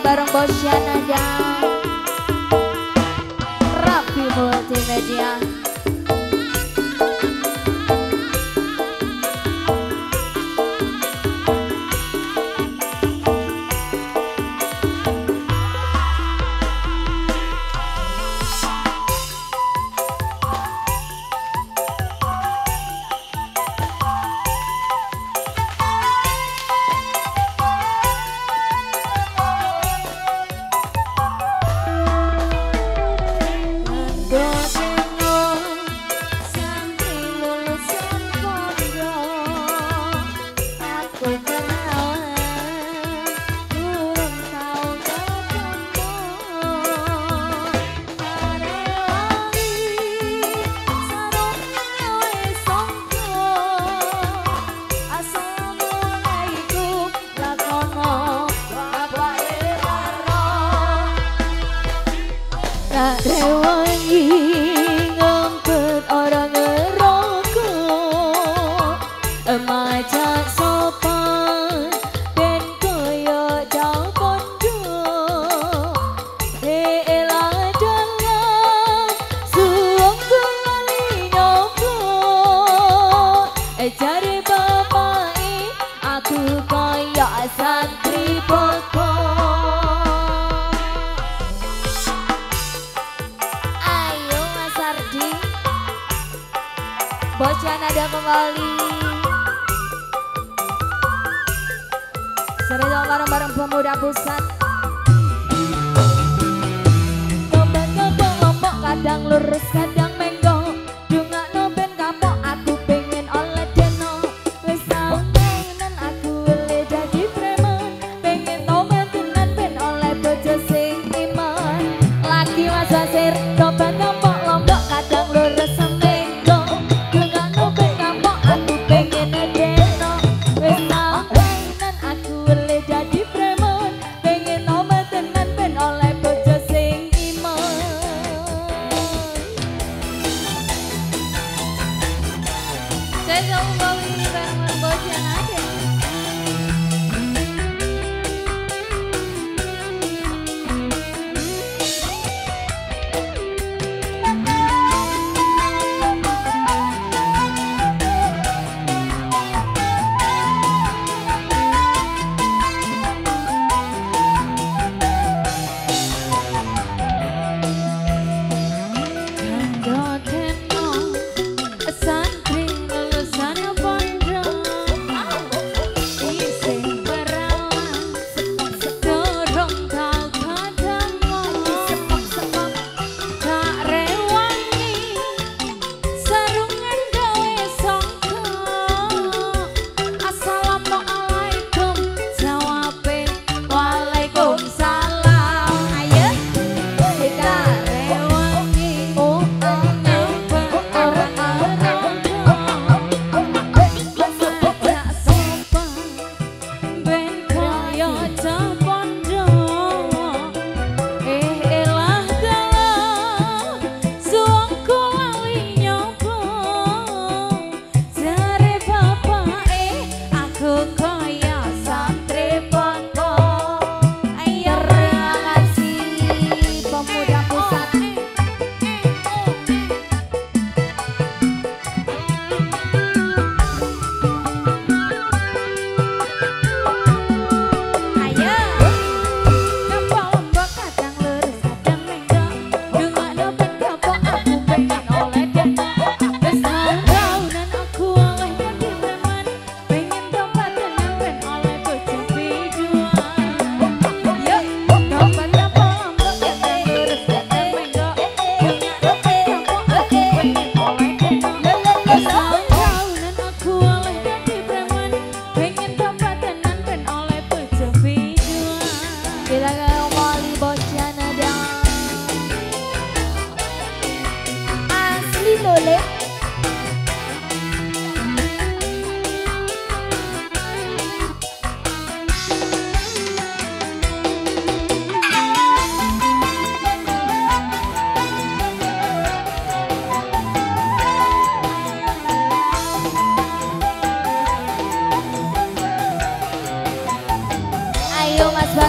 Bareng Bosyana dan Raffi Multimedia Emajak sopan suang kulali nyopok Cari bapak aku Ayo Mas Ardi. Bocah nada kembali Seru dong bareng-bareng pemuda pusat. Lombok kadang lurus kadang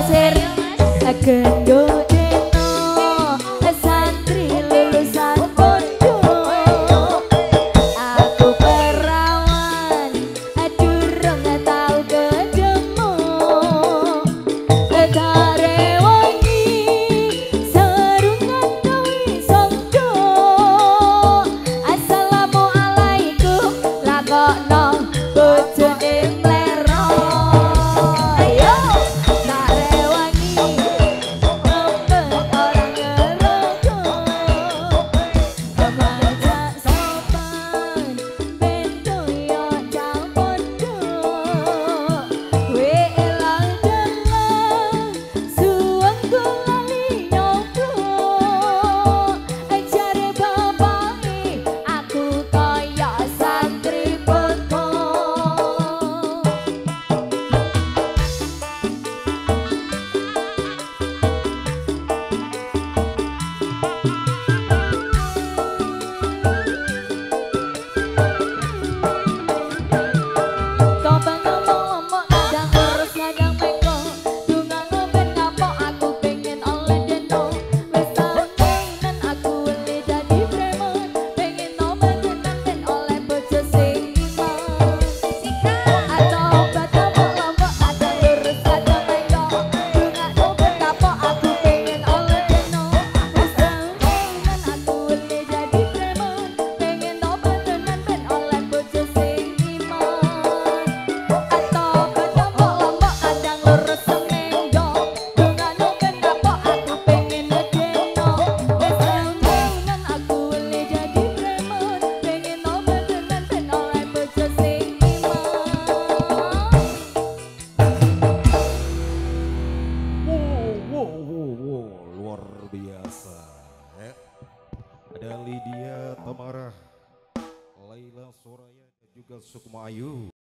pasir por